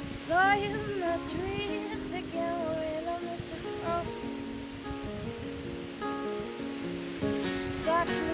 saw you in my dreams again frost. Such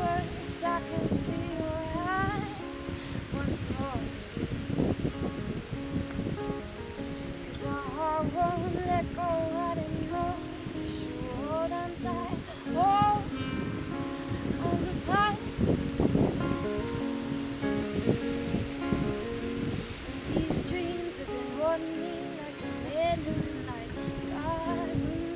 words, I can see your eyes once more. Cause our heart won't let go, I didn't know. So hold on tight, hold on oh, tight. These dreams have been haunting me like a midnight garden.